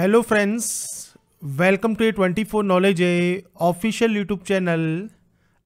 Hello friends welcome to A twenty four knowledge a official YouTube channel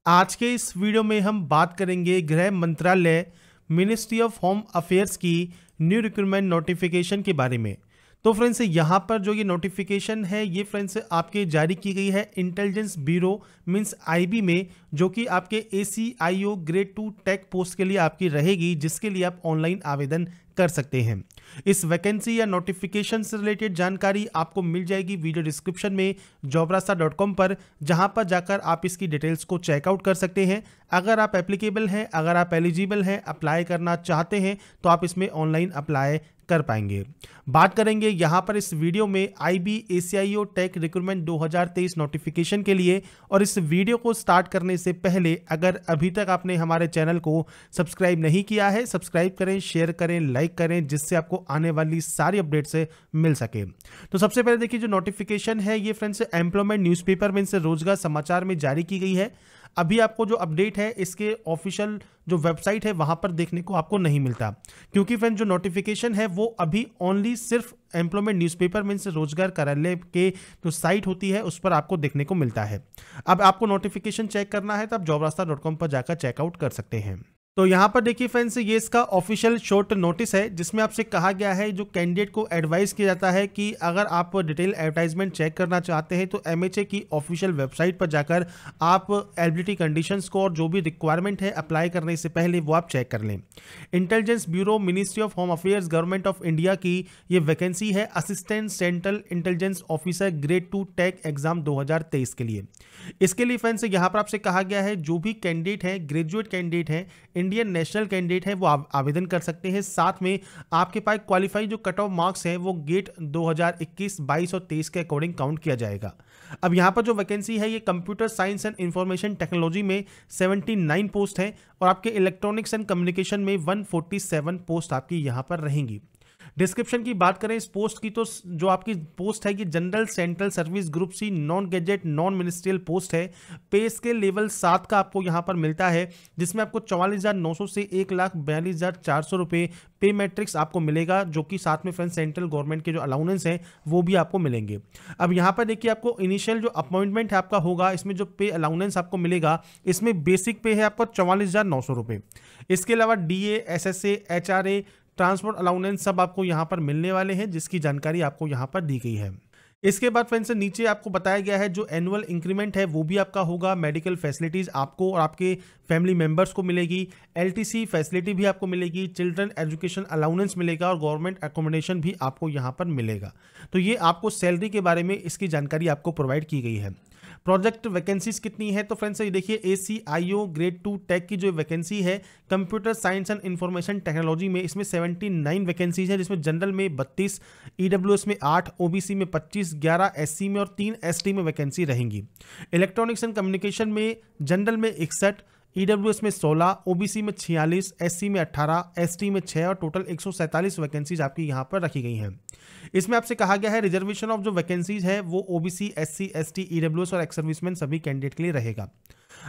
आज के इस video में हम बात करेंगे गृह मंत्रालय मिनिस्ट्री ऑफ़ होम अफेयर्स की न्यू रिक्रूटमेंट नोटिफिकेशन के बारे में। तो फ्रेंड्स यहाँ पर जो ये नोटिफिकेशन है, ये फ्रेंड्स आपके जारी की गई है इंटेलिजेंस ब्यूरो मींस आईबी में, जो कि आपके A C I O grade two tech post के लिए आपकी रहेगी, जिसके लिए आप ऑनलाइन आवेदन कर सकते हैं। इस वैकेंसी या नोटिफिकेशन से रिलेटेड जानकारी आपको मिल जाएगी वीडियो डिस्क्रिप्शन में जॉबरास्ता पर, जहाँ पर जाकर आप इसकी डिटेल्स को चेकआउट कर सकते हैं। अगर आप एप्लीकेबल हैं, अगर आप एलिजिबल हैं अप्लाई करना चाहते हैं तो आप इसमें ऑनलाइन अप्लाई कर पाएँगे। बात करेंगे यहाँ पर इस वीडियो में I B ACIO tech recruitment 2023 notification के लिए और इस वीडियो को स्टार्ट करने से पहले अगर अभी तक आपने हमारे चैनल को सब्सक्राइब नहीं किया है सब्सक्राइब करें शेयर करें लाइक करें, जिससे आपको आने वाली सारी अपडेट से मिल सके। तो सबसे पहले देखिए जो नोटिफिकेशन है, ये फ्रेंड्स एम्प्लॉयमेंट न्यूज़पेपर में इनसे रोज़गार समाचार में जारी की गई है। अभी आपको जो अपडेट है, इसके ऑफिशियल जो वेबसाइट है, वहाँ पर देखने को आपको नहीं मिलता। क्योंकि फ्रेंड जो नोटिफिकेशन है, वो अभी ओनली सिर्फ़ एम्प्लॉयमेंट न्यूज़पेपर में से रोज़गार कार्यालय के जो साइट होती है, उस पर आपको देखने को मिलता है। अब आपको नोटिफिकेशन चेक करना है तो आप जॉब रास्ता डॉट कॉम पर जाकर चेकआउट कर सकते हैं। तो यहाँ पर देखिए फ्रेंड्स ये इसका ऑफिशियल शॉर्ट नोटिस है, जिसमें आपसे कहा गया है, जो कैंडिडेट को एडवाइस किया जाता है कि अगर आप डिटेल एडवर्टाइजमेंट चेक करना चाहते हैं तो एमएचए की ऑफिशियल वेबसाइट पर जाकर आप एलिबिलिटी कंडीशंस को और जो भी रिक्वायरमेंट है अप्लाई करने से पहले वो आप चेक कर लें। Intelligence bureau ministry of home affairs government of India की ये वैकेंसी है assistant central intelligence officer grade two tech exam दो हज़ार तेईस के लिए। इसके लिए फ्रेंड्स यहाँ पर आपसे कहा गया है, जो भी कैंडिडेट है ग्रेजुएट कैंडिडेट है इंडियन नेशनल कैंडिडेट है वो आवेदन कर सकते हैं। साथ में आपके पास क्वालिफाइड जो कट ऑफ़ मार्क्स है वो गेट 2021, 22 और 23 के अकॉर्डिंग काउंट किया जाएगा। अब यहाँ पर जो वैकेंसी है ये computer science and information technology में 79 पोस्ट है और आपके इलेक्ट्रॉनिक्स एंड कम्युनिकेशन में 147 पोस्ट आपकी यहाँ पर रहेंगी। डिस्क्रिप्शन की बात करें, इस पोस्ट की तो जो आपकी पोस्ट है कि general central service group C non gazette non ministerial post है। पे स्केल लेवल सात का आपको यहाँ पर मिलता है, जिसमें आपको चौवालीस सौ एक लाख बयालीस हज़ार चार सौ रुपये पे मैट्रिक्स आपको मिलेगा, जो कि साथ में फ्रेंड्स सेंट्रल गवर्नमेंट के जो अलाउंस हैं, वो भी आपको मिलेंगे। अब यहाँ पर देखिए आपको इनिशियल जो अपॉइंटमेंट है आपका होगा, इसमें जो पे अलाउंस आपको मिलेगा, इसमें बेसिक पे है आपको चौवालीस हज़ार नौ सौ रुपये इसके अलावा D A S S A H R A transport allowance सब आपको यहाँ पर मिलने वाले हैं, जिसकी जानकारी आपको यहाँ पर दी गई है। इसके बाद फ्रेंड्स, नीचे आपको बताया गया है जो एनुअल इंक्रीमेंट है, वो भी आपका होगा। मेडिकल फैसिलिटीज़ आपको और आपके फैमिली मेंबर्स को मिलेगी। एलटीसी फैसिलिटी भी आपको मिलेगी। चिल्ड्रन एजुकेशन अलाउंस मिलेगा और गवर्नमेंट एकोमोडेशन भी आपको यहाँ पर मिलेगा। तो ये आपको सैलरी के बारे में इसकी जानकारी आपको प्रोवाइड की गई है। प्रोजेक्ट वैकेंसीज कितनी है? तो फ्रेंड्स, ये देखिए A C I O grade two tech की जो वैकेंसी है computer science and information technology में इसमें 79 वैकेंसीज है, जिसमें जनरल में बत्तीस ई डब्ल्यू एस में आठ ओ बी सी में पच्चीस, ग्यारह एस सी में और तीन एस टी में वैकेंसी रहेंगी। इलेक्ट्रॉनिक्स एंड कम्युनिकेशन में जनरल में इकसठ ईडब्ल्यूएस में 16, ओबीसी में 46, एससी में 18, एसटी में 6 और टोटल एक वैकेंसीज आपकी यहाँ पर रखी गई हैं। इसमें आपसे कहा गया है रिजर्वेशन ऑफ़ जो वैकेंसीज है वो ओबीसी एससी एसटी ईडब्ल्यूएस और एक्स सर्विसमैन सभी कैंडिडेट के लिए रहेगा।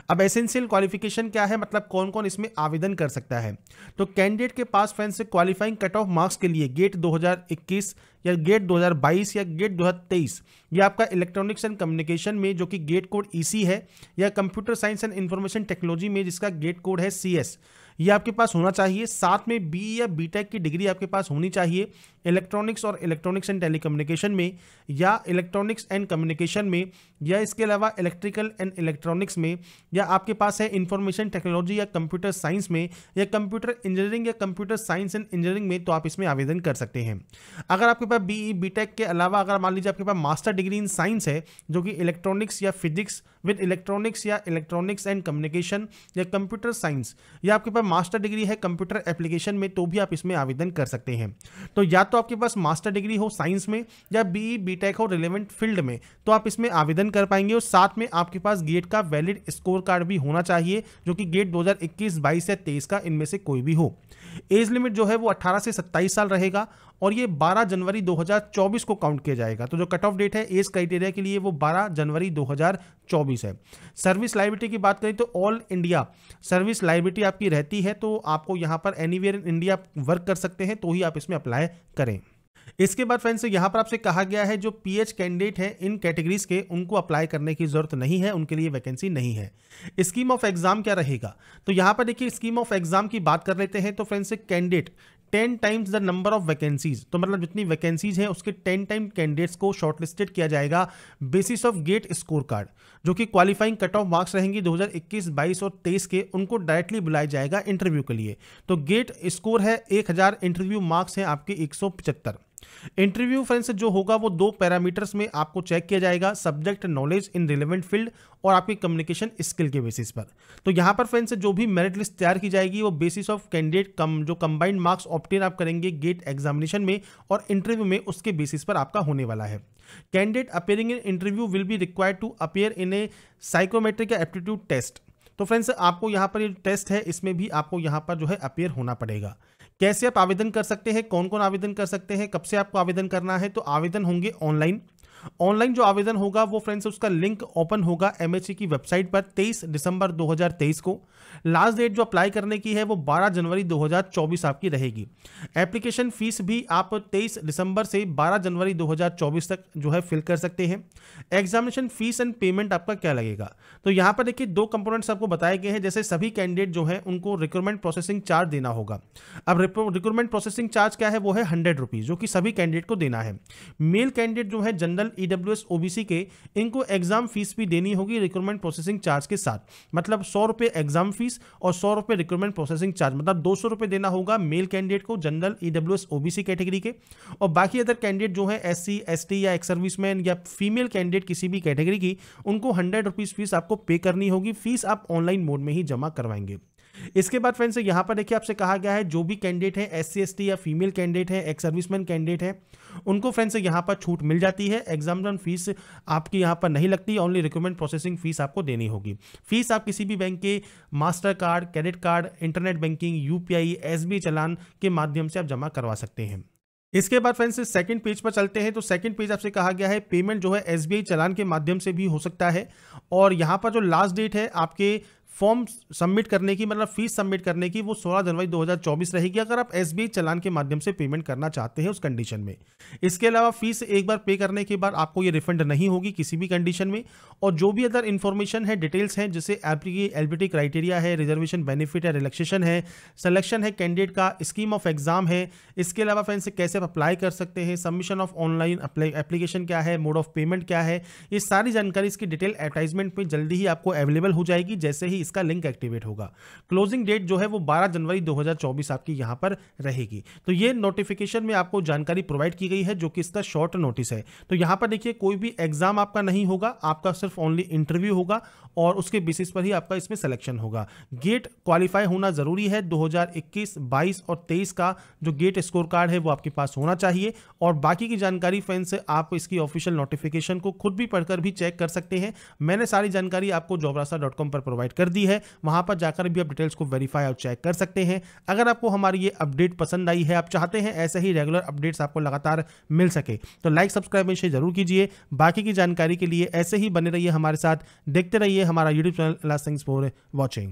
अब एसेंशियल क्वालिफिकेशन क्या है? मतलब कौन कौन इसमें आवेदन कर सकता है? तो कैंडिडेट के पास फ्रेंड्स से क्वालिफाइंग कट ऑफ़ मार्क्स के लिए गेट 2021 या गेट 2022 या गेट 2023 ये आपका इलेक्ट्रॉनिक्स एंड कम्युनिकेशन में जो कि गेट कोड ईसी है या computer science and information technology में जिसका गेट कोड है सीएस ये आपके पास होना चाहिए। साथ में बी या बी की डिग्री आपके पास होनी चाहिए इलेक्ट्रॉनिक्स और इलेक्ट्रॉनिक्स एंड टेलीकम्युनिकेशन में या इलेक्ट्रॉनिक्स एंड कम्युनिकेशन में या इसके अलावा इलेक्ट्रिकल एंड इलेक्ट्रॉनिक्स में या आपके पास है इंफॉर्मेशन टेक्नोलॉजी या कंप्यूटर साइंस में या कंप्यूटर इंजीनियरिंग या कंप्यूटर साइंस एंड इंजीनियरिंग में तो आप इसमें आवेदन कर सकते हैं। अगर आपके पास बी बी के अलावा अगर मान लीजिए आपके पास मास्टर डिग्री इन साइंस है जो कि इलेक्ट्रॉनिक्स या फिजिक्स विद इलेक्ट्रॉनिक्स या इलेक्ट्रॉनिक्स एंड कम्युनिकेशन या कंप्यूटर साइंस या आपके पास मास्टर डिग्री है कंप्यूटर एप्लीकेशन में तो भी आप इसमें आवेदन कर सकते हैं। तो या तो आपके पास मास्टर डिग्री हो साइंस में या बी बी हो रिलेवेंट फ़ील्ड में तो आप इसमें आवेदन कर पाएँगे और साथ में आपके पास गेट का वैलिड स्कोर कार्ड भी होना चाहिए जो कि गेट 2021, 22 या 23 का इनमें से कोई भी हो। एज लिमिट जो है वो 18 से 27 साल रहेगा और ये 12 जनवरी 2024 को काउंट किया जाएगा। तो जो कट ऑफ़ डेट है एज क्राइटेरिया के लिए वो 12 जनवरी 2024 है। सर्विस लाइबिलिटी की बात करें तो ऑल इंडिया सर्विस लाइबिलिटी आपकी रहती है तो आपको यहाँ पर एनीवेयर इन इंडिया वर्क कर सकते हैं तो ही आप इसमें अप्लाई करें। इसके बाद फ्रेंड्स यहाँ पर आपसे कहा गया है, जो पीएच कैंडिडेट है, इन कैटेगरीज के, उनको अप्लाई करने की ज़रूरत नहीं है, उनके लिए वैकेंसी नहीं है। स्कीम ऑफ़ एग्ज़ाम क्या रहेगा? तो यहाँ पर देखिए स्कीम ऑफ़ एग्ज़ाम की बात कर लेते हैं तो friends candidate ten times the number of vacancies तो मतलब जितनी वैकेंसीज हैं उसके टेन टाइम कैंडिडेट्स को शॉर्टलिस्टेड किया जाएगा basis of GATE score card जो कि क्वालिफाइंग कट ऑफ़ मार्क्स रहेंगी 2021, 22 और 23 के उनको डायरेक्टली बुलाया जाएगा इंटरव्यू के लिए। तो गेट स्कोर है 1000 इंटरव्यू मार्क्स हैं आपके एक सौ पचहत्तर। इंटरव्यू फ्रेंड्स, जो होगा वो दो पैरामीटर्स में आपको चेक किया जाएगा subject knowledge in relevant field और आपकी कम्युनिकेशन स्किल के बेसिस पर। तो यहाँ पर फ्रेंड्स, जो भी मेरिट लिस्ट तैयार की जाएगी, वो बेसिस ऑफ़ कैंडिडेट कम, जो कंबाइंड मार्क्स ऑप्टेन आप करेंगे गेट एग्जामिनेशन में और इंटरव्यू में, उसके बेसिस पर आपका होने वाला है। Candidate appearing in interview will be required to appear in a psychometric aptitude test तो फ्रेंड्स, आपको यहाँ पर ये टेस्ट है, इसमें भी आपको यहाँ पर जो है अपेयर होना पड़ेगा। कैसे आप आवेदन कर सकते हैं कौन कौन आवेदन कर सकते हैं, कब से आपको आवेदन करना है तो आवेदन होंगे ऑनलाइन। ऑनलाइन जो आवेदन होगा, वो फ्रेंड्स, उसका लिंक ओपन होगा एमएचसी की वेबसाइट पर 23 दिसंबर 2023 को। लास्ट डेट जो अप्लाई करने की है, वो 12 जनवरी 2024 आपकी रहेगी। एप्लीकेशन फ़ीस भी आप 23 दिसंबर से 12 जनवरी 2024 तक जो है फिल कर सकते हैं। एग्जामिनेशन फ़ीस एंड पेमेंट आपका क्या लगेगा? तो यहाँ पर देखिए, दो कंपोनेंट्स आपको बताए गए हैं। जैसे सभी कैंडिडेट जो है, उनको रिक्रूटमेंट प्रोसेसिंग चार्ज देना होगा। अब रिक्रूटमेंट प्रोसेसिंग चार्ज क्या है? वो है हंड्रेड जो कि सभी कैंडिडेट को देना है। मेल कैंडिडेट जो है जनरल ईडब्ल्यू ओबीसी के, इनको एग्ज़ाम फ़ीस भी देनी होगी रिक्रूटमेंट प्रोसेसिंग चार्ज के साथ। मतलब सौ रुपये एग्ज़ाम फ़ीस और सौ रुपये रिक्रूटमेंट प्रोसेसिंग चार्ज मतलब दो सौ रुपये देना होगा मेल कैंडिडेट को जनरल ईडब्ल्यू ओबीसी कैटेगरी के। और बाकी अदर कैंडिडेट जो है एस सी या एक्स सर्विसमैन या फीमेल कैंडिडेट किसी भी कैटेगरी की, उनको हंड्रेड रुपीज़ फ़ीस आपको पे करनी होगी। फ़ीस आप ऑनलाइन मोड में ही जमा करवाएँगे। इसके बाद फ्रेंड्स यहाँ पर देखिए आपसे कहा गया है, जो भी कैंडिडेट है एस सी या फीमेल कैंडिडेट है एक्स सर्विसमैन कैंडिडेट है, उनको फ्रेंड्स यहाँ पर छूट मिल जाती है। एग्जामिनेशन फ़ीस आपकी यहाँ पर नहीं लगती ओनली रिक्रूटमेंट प्रोसेसिंग फ़ीस आपको देनी होगी। फ़ीस आप किसी भी बैंक के master card credit card internet banking UPI SB challan के माध्यम से आप जमा करवा सकते हैं। इसके बाद फ्रेंड्स सेकंड पेज पर चलते हैं तो सेकंड पेज आपसे कहा गया है पेमेंट जो है एसबीआई चलान के माध्यम से भी हो सकता है। और यहाँ पर जो लास्ट डेट है, आपके फॉर्म सबमिट करने की मतलब फ़ीस सबमिट करने की वो 16 जनवरी 2024 रहेगी, अगर आप SBI चलान के माध्यम से पेमेंट करना चाहते हैं उस कंडीशन में। इसके अलावा फ़ीस एक बार पे करने के बाद आपको ये रिफंड नहीं होगी किसी भी कंडीशन में। और जो भी अदर इन्फॉर्मेशन है, डिटेल्स हैं, जैसे एलबीटी क्राइटेरिया है, रिजर्वेशन बेनिफिट है, रिलैक्सेशन है, सलेक्शन है, कैंडिडेट का स्कीम ऑफ़ एग्ज़ाम है, इसके अलावा फ्रेंड्स कैसे आप अप्लाई कर सकते हैं, सबमिशन ऑफ़ ऑनलाइन एप्लीकेशन क्या है, मोड ऑफ़ पेमेंट क्या है, ये सारी जानकारी इसकी डिटेल एडवर्टाइजमेंट में जल्दी ही आपको अवेलेबल हो जाएगी, जैसे ही इसका लिंक एक्टिवेट होगा। क्लोजिंग डेट जो है वो 12 जनवरी 2024 आपकी यहाँ पर रहेगी। तो ये नोटिफिकेशन में आपको जानकारी प्रोवाइड की गई है जो कि इसका शॉर्ट नोटिस है। तो यहाँ पर देखिए कोई भी एग्ज़ाम आपका नहीं होगा आपका सिर्फ़ ओनली इंटरव्यू होगा और उसके बेसिस पर ही आपका इसमें सिलेक्शन होगा। गेट क्वालिफाई होना ज़रूरी है 2021, 22 और 23 का जो गेट स्कोर कार्ड है वो आपके पास होना चाहिए। और बाकी की जानकारी फ्रेंड्स आप इसकी ऑफिशियल नोटिफिकेशन को खुद भी पढ़कर भी चेक कर सकते हैं। मैंने सारी जानकारी आपको जॉबरासा पर प्रोवाइड कर दी है, वहाँ पर जाकर भी आप डिटेल्स को वेरीफाई और चेक कर सकते हैं। अगर आपको हमारी ये अपडेट पसंद आई है, आप चाहते हैं ऐसे ही रेगुलर अपडेट्स आपको लगातार मिल सके तो लाइक सब्सक्राइब ज़रूर कीजिए। बाकी की जानकारी के लिए ऐसे ही बने रहिए हमारे साथ, देखते रहिए हमारा YouTube channel last things for watching